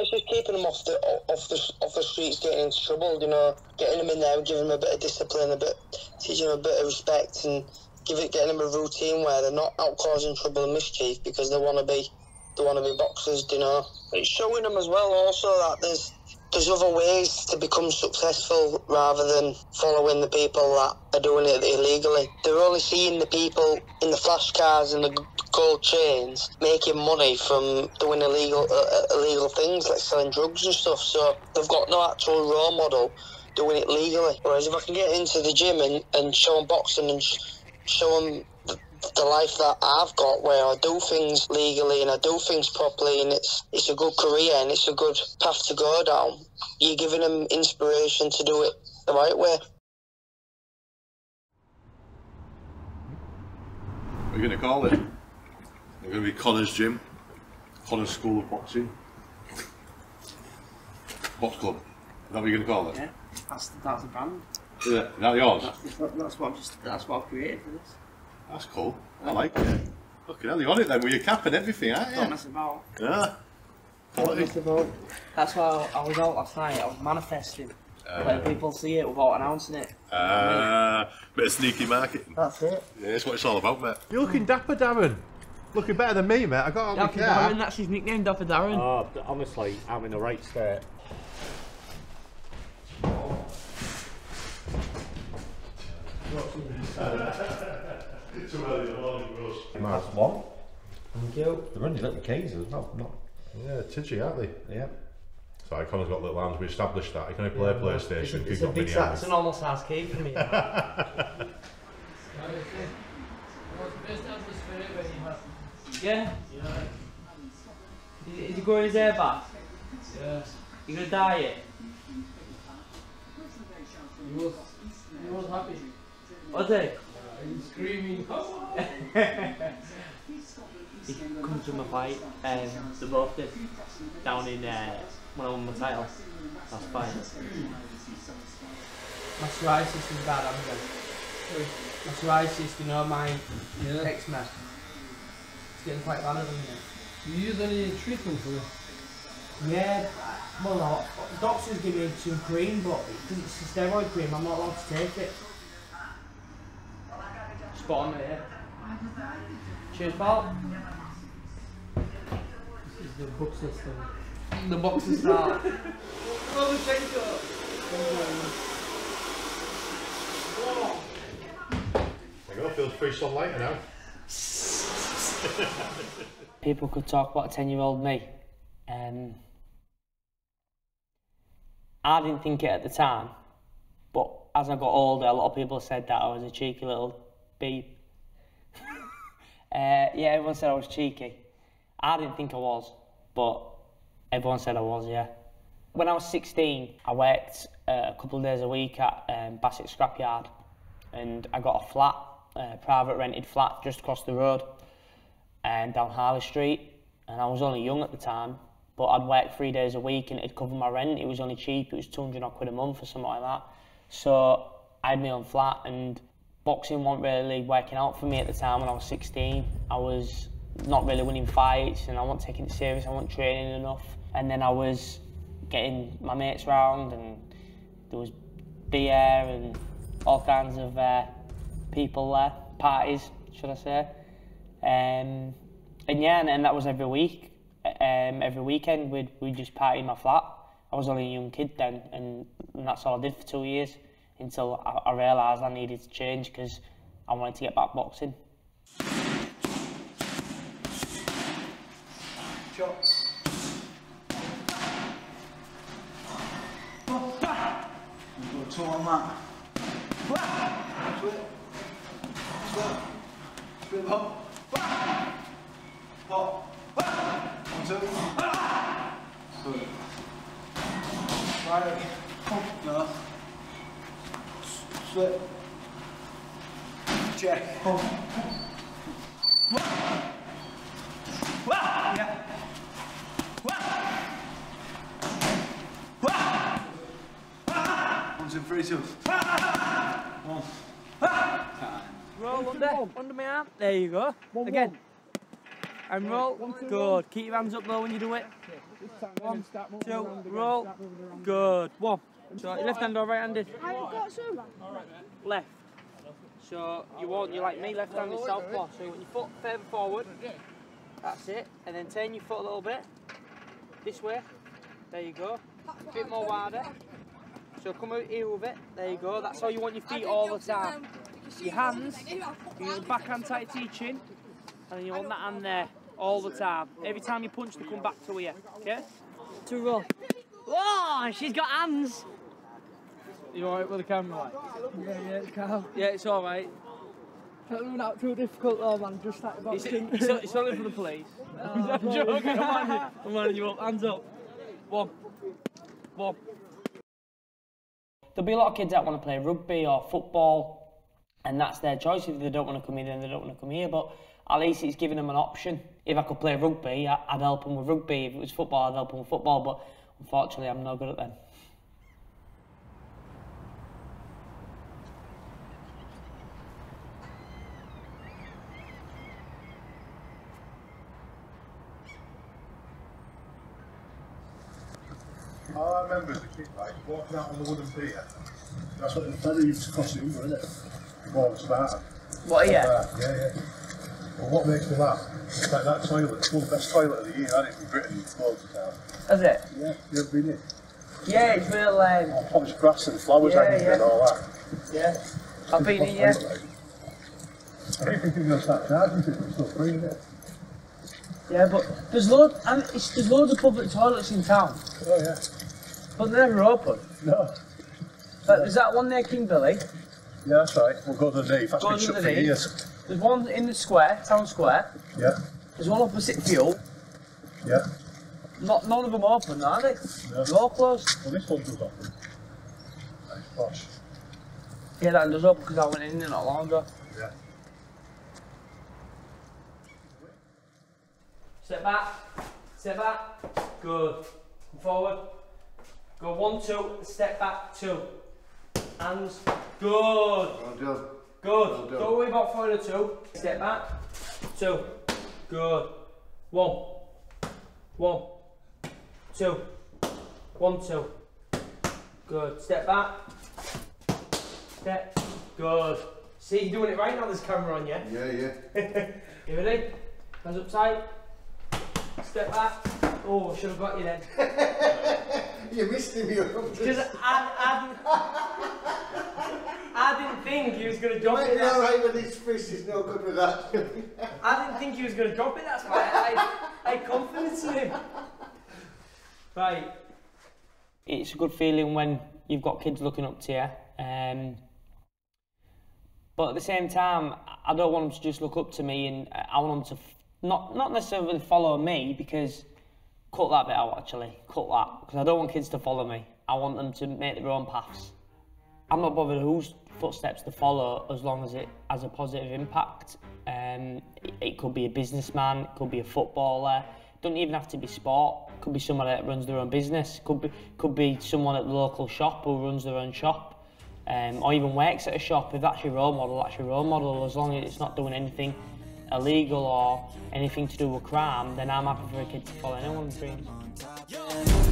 it's just keeping them off the off the off the streets, getting into trouble. You know, getting them in there, giving them a bit of discipline, a bit, teaching them a bit of respect, and give it, getting them a routine where they're not out causing trouble and mischief because they want to be, they want to be boxers. You know, it's showing them as well also that there's there's other ways to become successful rather than following the people that are doing it illegally. They're only seeing the people in the flash cars and the gold chains making money from doing illegal uh, uh, illegal things like selling drugs and stuff. So they've got no actual role model doing it legally. Whereas if I can get into the gym and, and show them boxing and sh- show them the, the life that I've got where I do things legally and I do things properly and it's it's a good career and it's a good path to go down. You're giving them inspiration to do it the right way. What are you going to call it? We're going to be Connor's Gym, Connor's School of Boxing, Box Club. Is that what you're going to call it? Yeah, that's that's the brand. Is it? Is that yours? That's, that's what I'm just that's what I've created for this. That's cool. I like it. Fucking hell, you're on it then with your cap and everything, aren't Don't you? mess about. Yeah. Don't Quality. mess about. That's why I was out last night. I was manifesting. letting people see it without announcing it. Uh, bit of sneaky marketing. That's it. Yeah, that's what it's all about, mate. You're looking dapper, Darren. Looking better than me, mate. I got out of Dapper my car. Darren, that's his nickname, Dapper Darren. Oh, honestly, I'm in the right state. Nice one. Thank you. They're only little keys as well, not. Yeah, tidgy, aren't they? Yeah. Sorry, Connor's got little arms. We established that. He can only play PlayStation. It's He's a big mini size, it's an almost size key for me. yeah? Is, is he growing his hair back? Yeah. You gonna dye it? He was, he was happy. Was he? He was screaming. He comes to my fight, um, the both did, down in, uh, when I won my title. That's fine. My psoriasis is bad, I'm good. My psoriasis, you know, my Yeah. eczema. It's getting quite bad at the minute. Do you use any treatment for it? Yeah, well, no, doctors give me some cream, but because it's a steroid cream, I'm not allowed to take it. Spot on here. Cheers, pal. This is the book system. The boxing style. There you go. Feels free sunlight now. People could talk about a 10 year old me. Um, I didn't think it at the time, but as I got older, a lot of people said that I was a cheeky little beep. Uh, yeah, everyone said I was cheeky. I didn't think I was, but everyone said I was, yeah. When I was 16, I worked uh, a couple of days a week at um, Bassett Scrapyard, and I got a flat, a private rented flat just across the road and down Harley Street. And I was only young at the time, but I'd work three days a week and it'd cover my rent. It was only cheap, it was 200 odd quid a month or something like that. So I had my own flat and boxing wasn't really working out for me at the time when I was 16. I was not really winning fights and I wasn't taking it serious, I wasn't training enough. And then I was getting my mates round and there was beer and all kinds of uh, people there, parties, should I say. Um, and yeah, and, and that was every week. Um, every weekend we'd, we'd just party in my flat. I was only a young kid then, and, and that's all I did for two years until I, I realised I needed to change because I wanted to get back boxing. Shot. A on that. Two. No. Swip. Check. Yeah. One, two, three, two. One. Roll under, under my arm. There you go. Again. And roll. Good. Keep your hands up low when you do it. One, two, roll. Good. One. So left hand or right handed? I have got some. Left. So you want you like me, left handed southpaw. So you want your foot further forward. That's it. And then turn your foot a little bit. This way. There you go. A bit more wider. So come out here with it. There you go. That's how you want your feet all the time. Your hands, your backhand tight to your chin, and then you want that hand there all the time. Every time you punch, they come back to you. Okay? To roll. Whoa! She's got hands. You alright with the camera? Like? Yeah, yeah, it's calm. Yeah, it's alright. Not not too difficult though, man. Just like It's, boxing. it's, it's only for the police. Oh, I'm joking. I'm winding you- I'm winding you up. Hands up. One. One. There'll be a lot of kids that want to play rugby or football, and that's their choice. If they don't want to come here, then they don't want to come here. But at least it's giving them an option. If I could play rugby, I- I'd help them with rugby. If it was football, I'd help them with football. But unfortunately, I'm not good at them. I remember as a kid, like, walking out on the wooden pier. That's what the fella used to cost you, isn't it? Walks about. What? Uh, yeah, yeah. Well, what makes me laugh? It's like that toilet, it's one of the best toilet of the year, hasn't it, in Britain, loads of. Is it? Yeah, you ever been in? Yeah, it's real. Um, Oh, polished grass and flowers Yeah, hanging yeah. and all that. yeah. I've been in. Yeah. I think you're going to start charging people, it's still free, isn't it? Yeah, but there's loads. And it's, there's loads of public toilets in town, Oh, yeah. but they're never open. No. But there's that one near King Billy. Yeah, that's right. We'll go underneath. That's Go been shut for years. There's one in the square, town square. Yeah, There's one opposite fuel. yeah. Not none of them open, are they? No. They're all closed. Well, this one does open. Nice posh. Yeah, that does open because I went in there not long ago. Yeah. Step back. Step back. Good. Come forward. Go one, two. Step back. Two. Hands. Good. Well done. Good. Well. Don't worry about further two. Step back. Two. Good. One. One. Two. One, two. Good. Step back. Step. Good. See, you're doing it right now, there's camera on you. Yeah, yeah. You ready? Hands up tight. Step back. Oh, I should have got you then. You missed him, you Because I, I, didn't, I didn't think he was going to drop it. That's, alright with his fist, he's no good with that. I didn't think he was going to drop it. That's why I, I had confidence in him. Right. It's a good feeling when you've got kids looking up to you. Um, but at the same time, I don't want them to just look up to me, and I want them to f- not not necessarily follow me because cut that bit out actually, cut that because I don't want kids to follow me. I want them to make their own paths. I'm not bothered whose footsteps to follow as long as it has a positive impact. Um, it, it could be a businessman, it could be a footballer. Don't even have to be sport. Could be someone that runs their own business. Could be could be someone at the local shop who runs their own shop, um, or even works at a shop. If that's your role model, that's your role model. As long as it's not doing anything illegal or anything to do with crime, then I'm happy for a kid to follow anyone's dreams.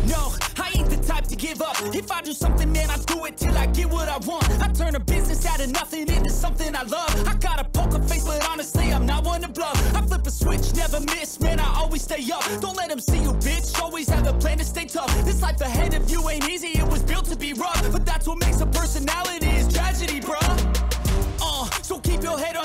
No, I ain't the type to give up. If I do something, man, I do it till I get what I want. I turn a business out of nothing into something I love. I got a poker face, but honestly, I'm not one to bluff. I flip a switch, never miss, man, I always stay up. Don't let them see you, bitch. Always have a plan to stay tough. This life ahead of you ain't easy, it was built to be rough. But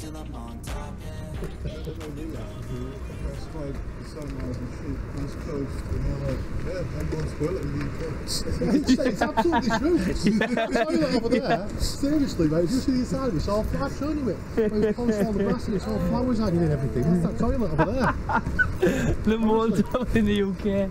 till I'm on top, yeah It's, it's absolutely true. The toilet over there, seriously, mate, if you see the inside of it, it's all I've you it. When it's polished all the brass and it's all flowers hanging and everything. That's that toilet over there. The most in the UK.